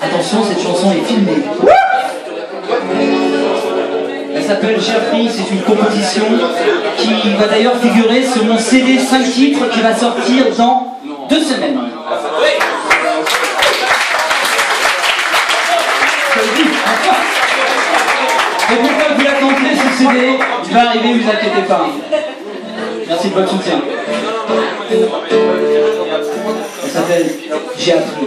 Attention, cette chanson est filmée. Elle s'appelle Jeffrey, c'est une composition qui va d'ailleurs figurer sur mon CD 5 titres qui va sortir dans deux semaines. Et pourquoi vous l'attendez ce CD Il va arriver, ne vous inquiétez pas. Merci de votre soutien. Il s'appelle J'ai appris.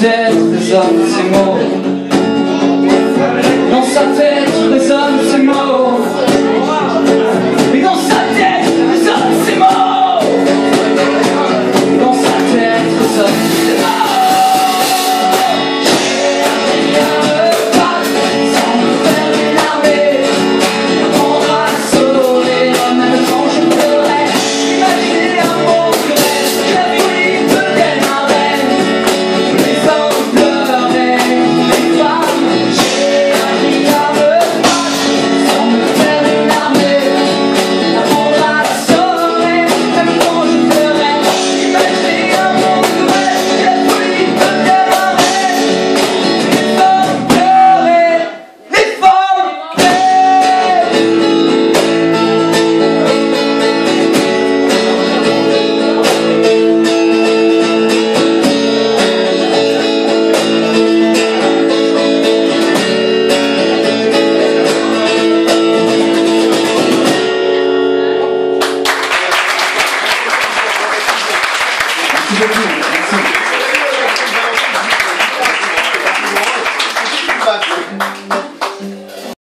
tête résonnent ces mots. Dans sa tête résonnent ces mots. aqui. Assim.